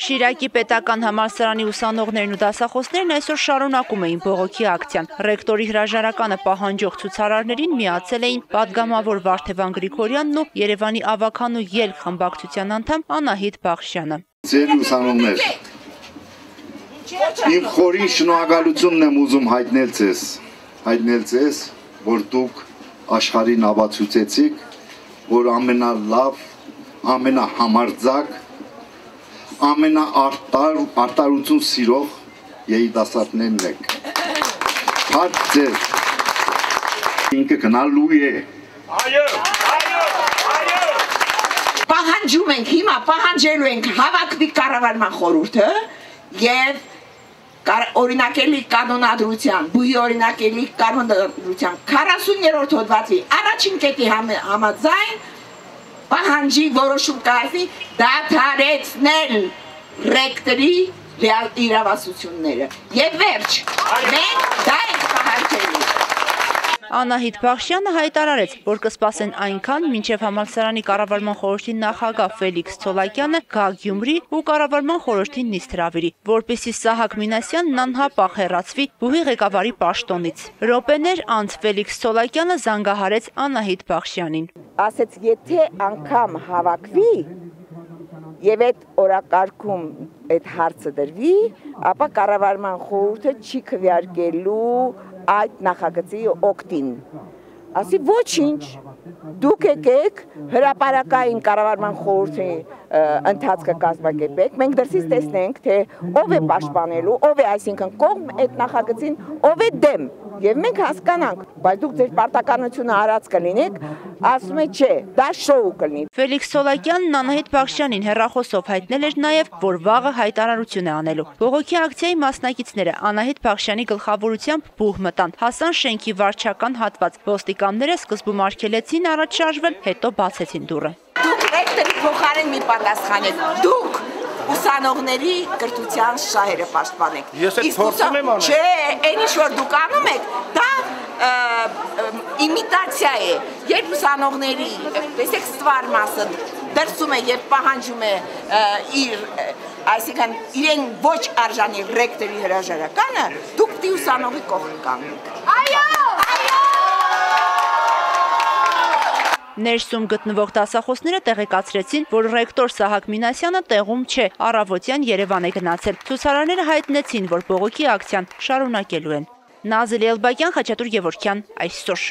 Շիրակի պետական համալսարանի ուսանողներն ու դասախոսներն այսօր շարունակում էին բողոքի ակցիան։ Ռեկտորի հրաժարականը պահանջող ցուցարարներին միացել էին падգամավոր Վարդևան Գրիգորյանն ու Երևանի ավականու ելք խմբակցության անդամ Անահիտ Բախշյանը։ Ձեր ուսանողներ, իմ խորին շնորհակալությունն եմ ուզում հայտնել ձեզ, հայտնել ձեզ, որ դուք աշխարհին ապացուցեցիք, որ ամենալավ, ամենահամարձակ ամենաարտար արտարություն սիրող երիտասարդներն եք։ Հարց ձեր։ Ինքը գնալու է։ Այո, այո, այո։ Պահանջում ենք, հիմա պահանջելու ենք հավաքվի կառավարման խորհուրդը եւ օրինակելի կանոնադրության, բուհի օրինակելի կանոնադրության 40-րդ հոդվածի առաջին կետի համաձայն պահանջի որոշում կայացնի դադարեցնել ռեկտորի իրավասությունները։ Եվ վերջ, մենք դա ենք Անահիտ Բախշյանը հայտարարեց, որ կսպասեն այնքան, մինչև համալսարանի կառավարման խորհրդի նախագահ Ֆելիքս Ցոլակյանը գա Գյումրի ու կառավարման խորհրդին նիստ հրավիրի, որպեսզի Սահակ Մինասյանն անհապաղ հեռացվի բուհի ղեկավարի պաշտոնից։ Ռոպեներ անց Ֆելիքս Ցոլակյանը զանգահարեց Անահիտ Բախշյանին ասեց, եթե անգամ հավաքվի եւ այդ օրակարգում այդ հարցը դրվի, ապա կառավարման խորհուրդը չի քվեարկելու այդ նախագծի օկտին։ Ասի ոչինչ, դուք եկեք հրաապարակային կառավարման խորհրդի ընթացքը կազմակերպեք, մենք դրսից տեսնենք, թե ով է պաշտպանելու, ով է այսինքն կողմ այդ նախագծին, ով է դեմ եւ մենք հասկանանք, բայց դուք ձեր պարտականությունը արած կլինեք, ասում է չէ, դա շոու կլինի։ Ֆելիքս Սոլակյանն Անահիտ Բախշյանին հերախոսով հայտնել էր նաեւ, որ վաղը հայտարարություն է անելու։ Բողոքի ակցիայի մասնակիցները Անահիտ Բախշյանի գլխավորությամբ բուհ մտան, հասան շենքի վարչական հատված։ Ոստիկանները սկզբում արգելեցին առաջ շարժվել, հետո բացեցին դուռը։ փոխարեն մի պատասխանեք։ Դուք ուսանողների կրթության շահերը պաշտպանեք։ Ես այդ փորձում եմ անել։ Չէ, այն ինչ որ դուք անում եք, դա իմիտացիա է։ Երբ ուսանողների, տեսեք ստվար մասը դրսում է եւ պահանջում է իր այսինքն իրեն ոչ արժանի ռեկտորի հրաժարականը, դուք դի ուսանողի կողմ կանգնեք։ այո Ներսում գտնվող դասախոսները տեղեկացրեցին, որ ռեկտոր Սահակ Մինասյանը տեղում չէ, առավոտյան Երևան է գնացել։ Ցուցարարները հայտնեցին, որ բողոքի ակցիան շարունակելու են։ Նազելի Էլբակյան, Խաչատուր Գևորքյան, այսօր